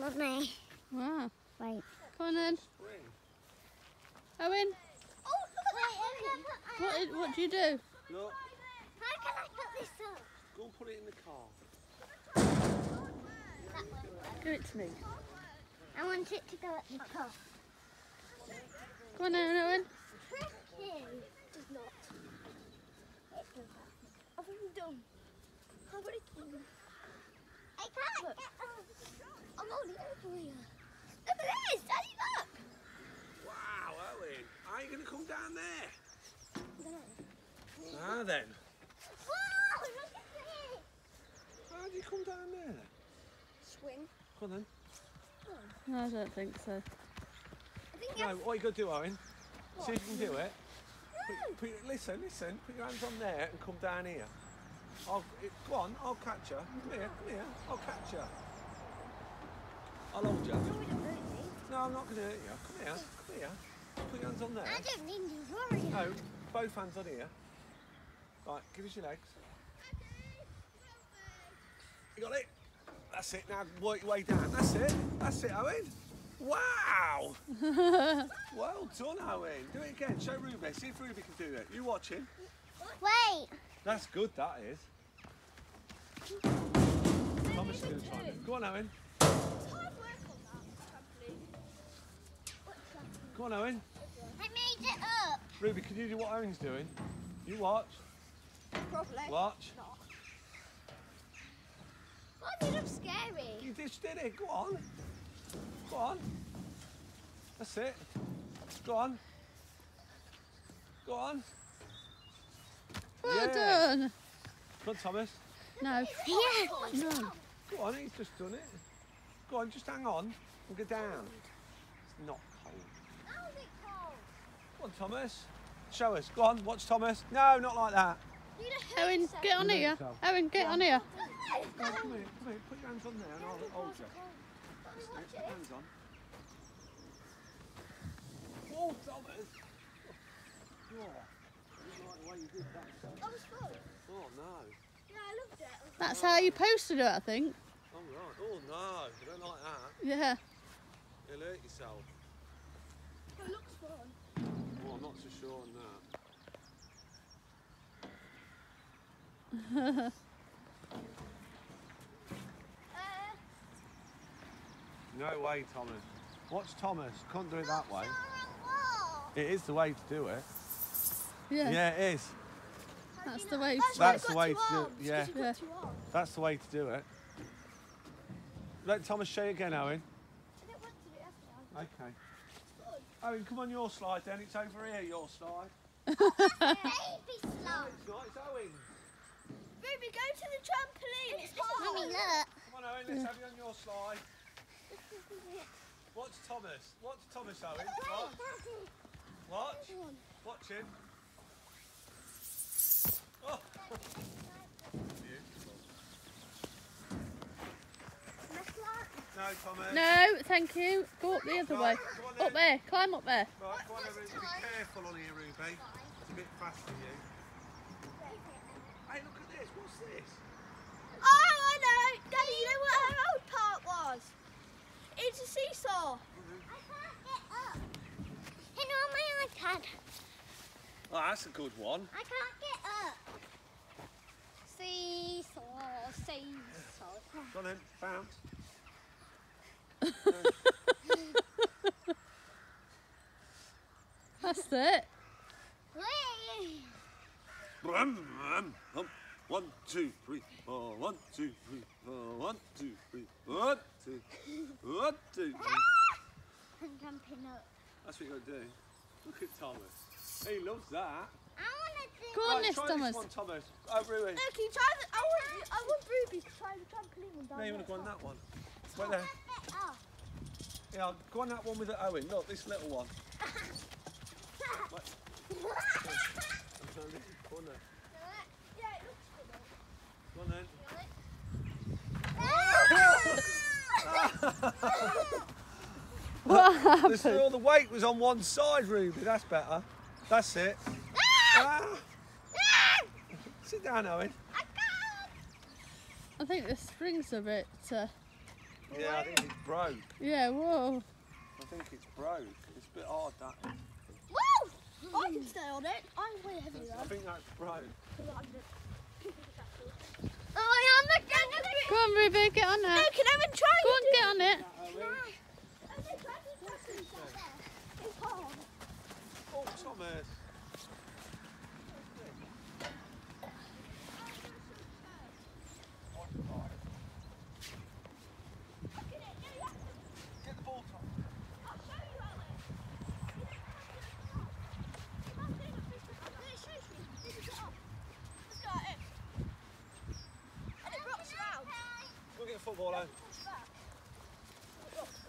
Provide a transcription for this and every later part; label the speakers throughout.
Speaker 1: Mummy.
Speaker 2: Wow.
Speaker 1: Wait.
Speaker 2: Come on then.
Speaker 3: Spring.
Speaker 2: Owen,
Speaker 1: Oh, look at
Speaker 2: what, i- what do you do?
Speaker 3: Look,
Speaker 1: How can I put this up?
Speaker 3: go and put it in the car.
Speaker 1: That.
Speaker 2: Give it to me.
Speaker 1: I want it to go at the top.
Speaker 2: Come on then, Owen.
Speaker 1: Tricky. Does not. It does that. I've done. I've already done. I can't up. I'm only over here. Look at this. Daddy, look.
Speaker 3: Wow, Owen. Are you going to come down there?
Speaker 1: No.
Speaker 3: Ah, then.
Speaker 1: Whoa, look at this.
Speaker 3: How do you come down there?
Speaker 1: Swing.
Speaker 3: Come on, then.
Speaker 2: No, I don't think so.
Speaker 1: I think
Speaker 3: No, what you got to do, Owen? See if you can do it. Put, put, listen, listen. Put your hands on there and come down here. I'll, it, go on, I'll catch her. Come here, come here. I'll catch her. I'll hold you. No, I'm not going to hurt you. Come here, come here. Put your hands on there.
Speaker 1: I don't need to worry.
Speaker 3: No, both hands on here. Right, give us your legs. Okay, you got it? That's it. Now work your way down. That's it. That's it, Owen. Wow! well done, Owen. Do it again. Show Ruby. See if Ruby can do it. You watching?
Speaker 1: Wait.
Speaker 3: That's good, that is. Thomas is going to try it. Go on, Owen. Go on, Owen.
Speaker 1: I made it up.
Speaker 3: Ruby, can you do what Owen's doing? You watch.
Speaker 1: Probably.
Speaker 3: Watch.
Speaker 1: Why did it look scary?
Speaker 3: You just did it. Go on. Go on. That's it. Go on. Go on.
Speaker 2: Well
Speaker 3: Yeah.
Speaker 2: done.
Speaker 3: Come on, Thomas.
Speaker 2: No.
Speaker 1: Yeah.
Speaker 2: No.
Speaker 3: Go on, he's just done it. Go on, just hang on and go down. It's not cold.
Speaker 1: How's it cold?
Speaker 3: Come on, Thomas. Show us. Go on, watch Thomas. No, not like that.
Speaker 1: You don't
Speaker 2: Owen, get on here.
Speaker 3: don't.
Speaker 2: Owen, get on here.
Speaker 3: No, come here, come here. Put your hands on there and I'll hold you. That's it. Put your hands on. Oh, Thomas. Oh, Oh, no.
Speaker 1: Yeah, I loved it.
Speaker 2: That's how you posted it, I think.
Speaker 3: Oh, right. Oh, no. I don't like that.
Speaker 2: Yeah.
Speaker 3: You'll hurt yourself.
Speaker 1: It looks fun.
Speaker 3: Oh, I'm not so sure on that.
Speaker 1: Uh,
Speaker 3: No way, Thomas. Watch Thomas. Can't do it that way. It is the way to do it.
Speaker 2: Yeah.
Speaker 3: Yeah, it is.
Speaker 2: That's the way.
Speaker 1: That's
Speaker 3: That's the way
Speaker 1: two
Speaker 3: to do it, yeah.
Speaker 2: Yeah.
Speaker 3: That's the way to do it. Let Thomas show you again, Owen.
Speaker 1: I don't want to do it after
Speaker 3: Okay. Owen, come on your slide then. It's over here, your slide.
Speaker 1: Baby
Speaker 3: No,
Speaker 1: slide.
Speaker 3: it's not. It's Owen.
Speaker 1: Ruby, go to the trampoline. It's hard. Mummy, look.
Speaker 3: Come on, Owen. Let's have you on your slide. Watch Thomas. Watch Thomas, Owen. Watch. Watch. Watch him. Beautiful. No, Thomas.
Speaker 2: No, thank you. Go up the other way.
Speaker 3: Right, go on.
Speaker 2: Up there. Climb up there.
Speaker 3: Right, go on, Ruby. Be careful on here, Ruby. It's a bit fast for you. Hey, look at this. What's this?
Speaker 1: Oh, I know. Daddy, you know what our old park was? It's a seesaw. Mm-hmm. I can't get up. You on my iPad,
Speaker 3: Oh, that's a good one.
Speaker 1: I can't get up. Seesaw, seesaw.
Speaker 3: Go on then, bounce.
Speaker 2: That's it.
Speaker 1: Whee!
Speaker 3: Brum, brum, bum. One, two, three, four. One, two, three, four. One, two, three. One, two, one, two.
Speaker 1: I'm jumping up.
Speaker 3: That's what you got to do. Look at Thomas. He loves that.
Speaker 1: I want to do
Speaker 2: Go on,
Speaker 3: Right,
Speaker 2: this,
Speaker 3: try
Speaker 2: Thomas.
Speaker 3: this one, Thomas. Oh, Ruby.
Speaker 1: No, can try the, I want, I want Ruby to try the trampoline one down
Speaker 3: No, you want to go on that one. Right there. Yeah, go on that one with the Owen. Look, this little one. Go on then.
Speaker 1: It.
Speaker 3: Go on then. This,
Speaker 2: happened?
Speaker 3: all the weight was on one side, Ruby. That's better. That's it. Ah. Sit down, Owen.
Speaker 2: I think the spring's a bit. Uh,
Speaker 3: Yeah, I think it's broke.
Speaker 2: Yeah, whoa.
Speaker 3: I think it's broke. It's a bit hard that.
Speaker 1: Woo! I can stay on it. I'm way heavier
Speaker 3: I think that's broke.
Speaker 1: I am the kangaroo.
Speaker 2: Go on, Ruby, get on
Speaker 1: No, can I even try
Speaker 2: Go on, get on it.
Speaker 1: It's hard.
Speaker 3: Oh, Thomas. Get the ball, Tom. We'll get a football out.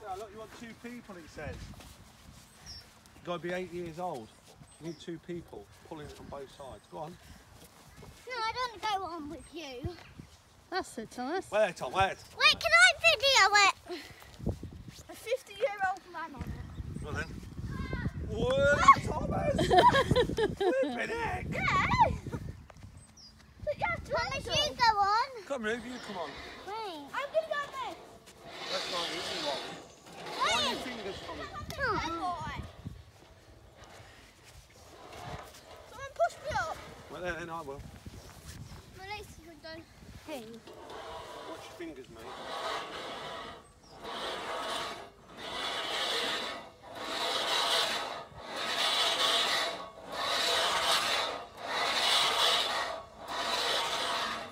Speaker 3: Yeah, look, you want two people, it says. You've got to be eight years old. You need two people pulling it on both sides. Go on.
Speaker 1: No, I don't go on with you.
Speaker 2: That's it, Thomas.
Speaker 3: Wait there, Tom, wait.
Speaker 1: Wait, can I video it? A 50 year old man on it.
Speaker 3: Go on then. Whoa, Thomas! Flipping heck!
Speaker 1: Yeah! But you have to Thomas, you go on.
Speaker 3: Come, Ruby, you come on.
Speaker 1: Wait. I'm gonna go on this.
Speaker 3: That's not easy one. Mind your fingers, Tommy.
Speaker 1: Oh. Someone push me up.
Speaker 3: Well, then, then I will.
Speaker 1: My legs are going. Hey.
Speaker 3: Watch your fingers, mate.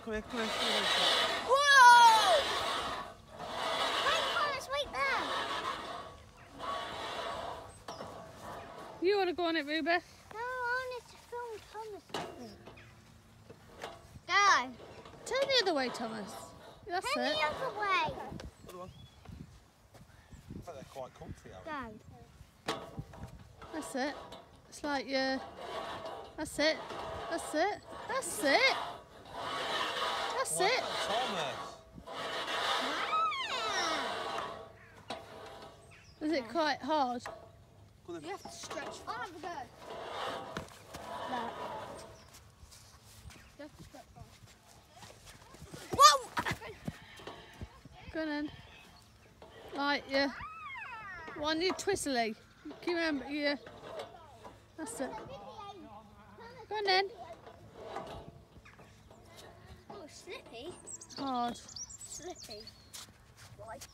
Speaker 3: Come here, come here, come here.
Speaker 1: Whoa! Wait, Thomas, wait there.
Speaker 2: You want to go on it, Ruby?
Speaker 1: No, I wanted to film Thomas. Go.
Speaker 2: Turn the other way, Thomas. That's
Speaker 1: Turn
Speaker 2: it.
Speaker 1: the other way.
Speaker 3: Other one. I think they're quite comfy out.
Speaker 1: Go.
Speaker 2: That's it. It's like yeah. That's it. That's it. That's it. That's
Speaker 3: Wow,
Speaker 2: it.
Speaker 3: Thomas.
Speaker 2: Is it quite hard?
Speaker 3: Then.
Speaker 1: You have to stretch. I'll have a go. No. You have to stretch Whoa!
Speaker 2: Go on then. Right, yeah. One you twistly. Can you remember? Yeah. That's it. Go on then.
Speaker 1: Oh, slippy.
Speaker 2: Hard.
Speaker 1: Slippy. Right.